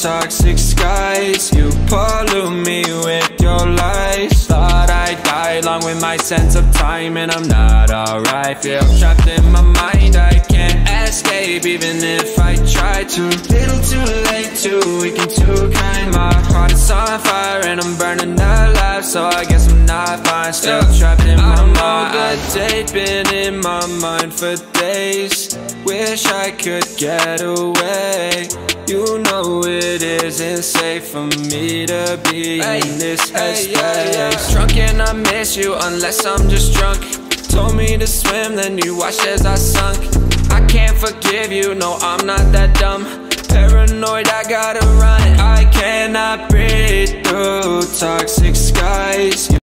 toxic skies. You pollute me with your lies. Thought I'd die along with my sense of time And I'm not alright. Feel trapped in my mind I can't escape even if I try to. Little too late, too weak and too kind My heart is on fire and I'm burning alive So I guess I'm not fine. Still trapped in my mind. I'm the date, been in my mind for days. Wish I could get away You know it isn't safe for me to be in this headspace. Drunk and I miss you unless I'm just drunk. Told me to swim, then you watched as I sunk. I can't forgive you, no I'm not that dumb. Paranoid, I gotta run. I cannot breathe through toxic skies